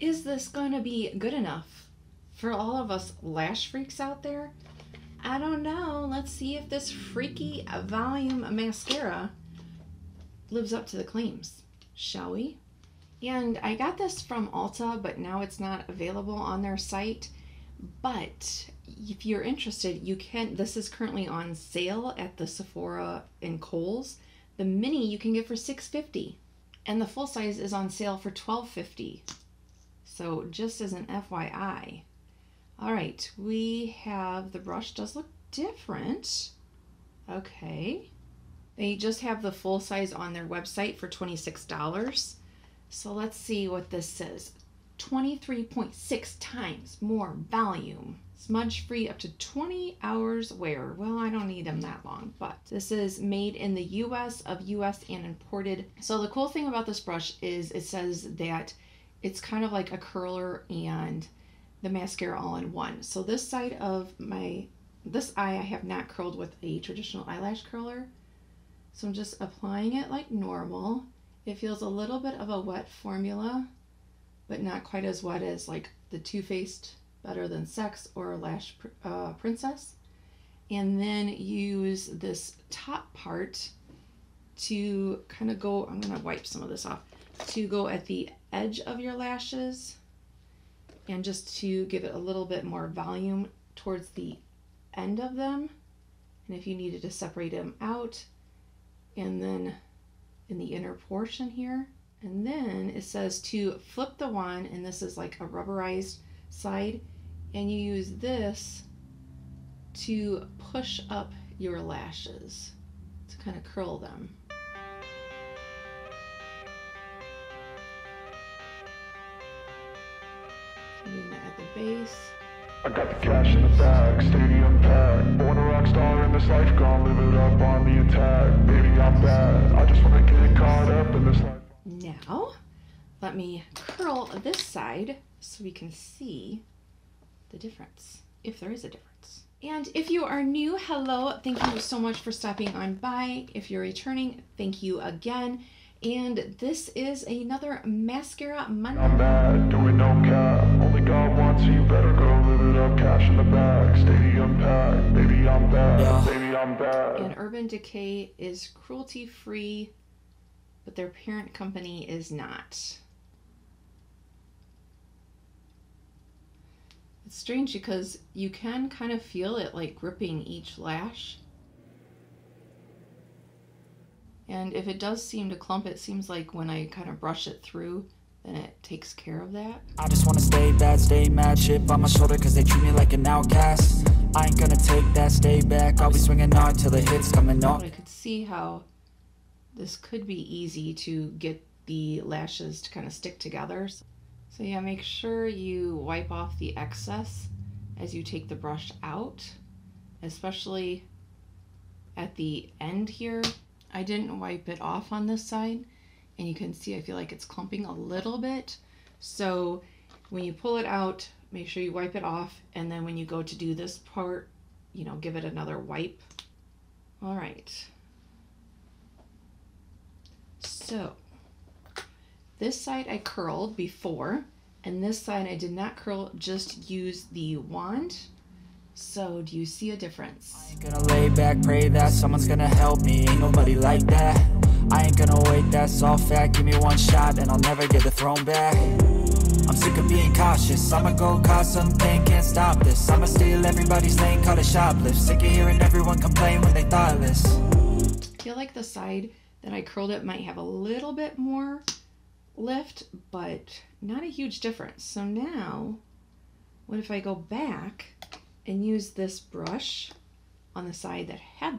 is this going to be good enough for all of us lash freaks out there? I don't know. Let's see if this freaky volume mascara lives up to the claims, shall we? And I got this from Ulta, but now it's not available on their site. But if you're interested, you can. This is currently on sale at the Sephora and Kohl's. The mini you can get for $6.50, and the full size is on sale for $12.50. So just as an FYI. All right, we have the brush does look different. Okay. They just have the full size on their website for $26. So let's see what this says. 23.6 times more volume. Smudge free up to 20 hours wear. Well, I don't need them that long, but this is made in the US of US and imported. So the cool thing about this brush is it says that it's kind of like a curler and the mascara all in one. So this side of my, this eye I have not curled with a traditional eyelash curler. So I'm just applying it like normal. It feels a little bit of a wet formula, but not quite as wet as like the Too Faced Better Than Sex or Lash uh, Princess. And then use this top part to kind of go, I'm going to wipe some of this off, to go at the edge of your lashes and just to give it a little bit more volume towards the end of them. And if you needed to separate them out, and then in the inner portion here. And then it says to flip the wand, and this is like a rubberized side, and you use this to push up your lashes to kind of curl them. At the base. I got the cash in the bag, stadium packed. Born a rock star in this life, gonna live it up on the attack. Baby, I'm bad. I just wanna get caught up in this life. Now, let me curl this side so we can see the difference, if there is a difference. And if you are new, hello, thank you so much for stopping on by. If you're returning, thank you again. And this is another Mascara Monday. I'm bad, doing no cap. Only God wants you, better go live it up. Cash in the bag, stadium packed. Baby, I'm bad. Yeah. Baby, I'm bad. And Urban Decay is cruelty free, but their parent company is not. It's strange because you can kind of feel it like gripping each lash. And if it does seem to clump, it seems like when I kind of brush it through, then it takes care of that. I just wanna stay bad, stay mad, shit on my shoulder cause they treat me like an outcast I ain't gonna take that, stay back, I'll be swinging hard till the hits coming on I could see how this could be easy to get the lashes to kind of stick together. So yeah, make sure you wipe off the excess as you take the brush out, especially at the end here. I didn't wipe it off on this side and you can see I feel like it's clumping a little bit. So when you pull it out, make sure you wipe it off and then when you go to do this part, you know, give it another wipe. All right. So this side I curled before and this side I did not curl, just use the wand. So do you see a difference? Gonna lay back, pray that someone's gonna help me Ain't nobody like that I ain't gonna wait, that's all fact Give me one shot and I'll never get the throne back. I'm sick of being cautious. I'ma go cause some pain, can't stop this. I'ma steal everybody's lane, call it shoplift. Sick of hearing everyone complain when they thoughtless. I feel like the side that I curled up might have a little bit more lift, but not a huge difference. So now, what if I go back and use this brush on the side that had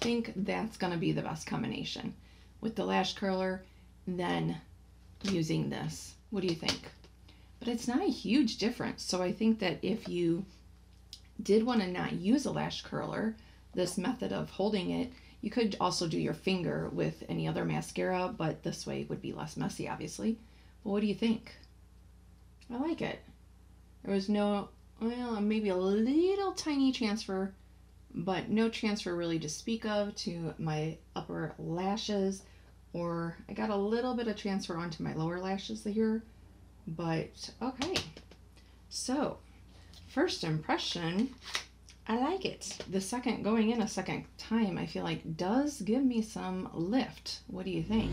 think that's gonna be the best combination with the lash curler, then using this. What do you think? but it's not a huge difference. So I think that if you did want to not use a lash curler, this method of holding it, you could also do your finger with any other mascara, but this way would be less messy, obviously. But what do you think? I like it. There was no, well, maybe a little tiny transfer, but no transfer really to speak of to my upper lashes, or I got a little bit of transfer onto my lower lashes here, but okay. So, first impression, I like it. The second, going in a second time, I feel like does give me some lift. What do you think?